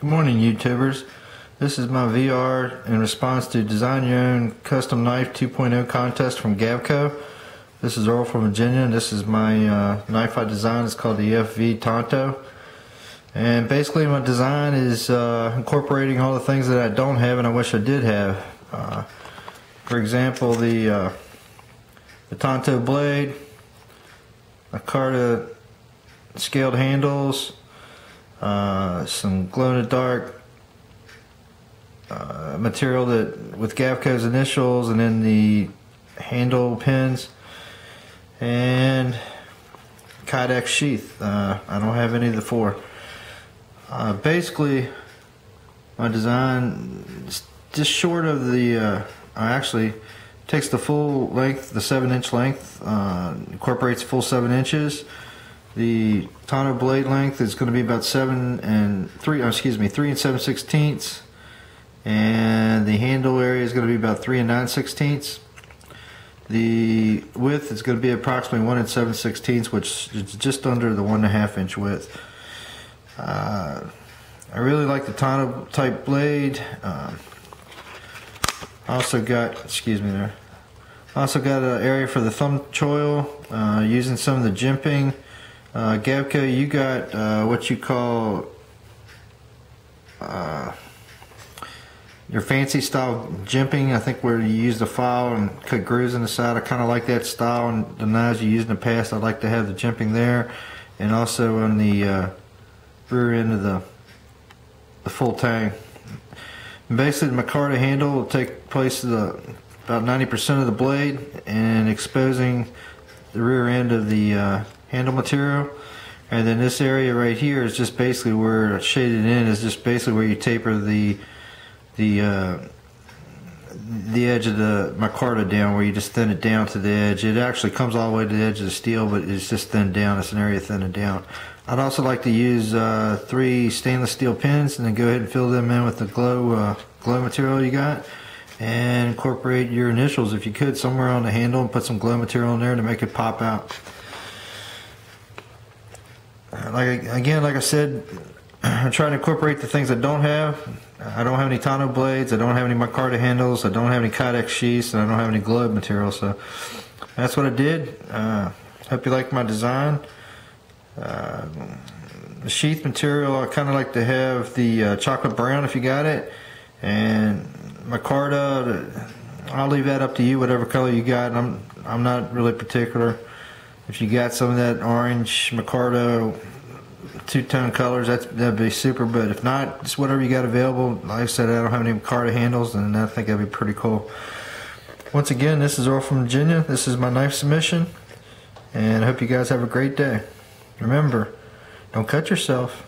Good morning, YouTubers. This is my VR in response to Design Your Own Custom Knife 2.0 contest from Gavkoo. This is Erle from Virginia, and this is my uh, knife I designed. It's called the EFV Tanto. And basically, my design is uh, incorporating all the things that I don't have and I wish I did have. Uh, for example, the uh, the Tanto blade, Micarta scaled handles, uh, some glow in the dark uh, material that with Gavkoo's initials and then the handle pins and Kydex sheath. Uh, I don't have any of the four. Uh, basically, my design is just short of the. Uh, actually takes the full length, the seven inch length, uh, incorporates full seven inches. The Tanto blade length is going to be about seven and three. Oh, excuse me, three and seven sixteenths, and the handle area is going to be about three and nine sixteenths. The width is going to be approximately one and seven sixteenths, which is just under the one and a half inch width. Uh, I really like the Tanto type blade. Um, also got, excuse me there. Also got an area for the thumb choil, uh, using some of the jimping. Uh, you got uh, what you call uh, your fancy style jimping. I think where you use the file and cut grooves in the side. I kind of like that style and the knives you used in the past. I'd like to have the jimping there, and also on the uh, rear end of the the full tang. Basically, the micarta handle will take place the about 90% of the blade and exposing the rear end of the uh, handle material. And then this area right here is just basically where shaded in is just basically where you taper the the uh, the edge of the micarta down where you just thin it down to the edge. It actually comes all the way to the edge of the steel, but it's just thinned down. It's an area thinned down. I'd also like to use uh, three stainless steel pins and then go ahead and fill them in with the glow uh, glow material you got and incorporate your initials if you could somewhere on the handle and put some glow material in there to make it pop out. Like again, like I said, I'm trying to incorporate the things I don't have. I don't have any Tanto blades. I don't have any micarta handles. I don't have any Kydex sheaths, and I don't have any glow material. So that's what I did. Uh, hope you like my design. Uh, the sheath material, I kind of like to have the uh, chocolate brown if you got it, and micarta. I'll leave that up to you, whatever color you got. I'm I'm not really particular. If you got some of that orange micarta two-tone colors, that's, that'd be super. But if not, just whatever you got available. Like I said, I don't have any micarta handles, and I think that'd be pretty cool. Once again, this is Erle from Virginia. This is my knife submission, and I hope you guys have a great day. Remember, don't cut yourself.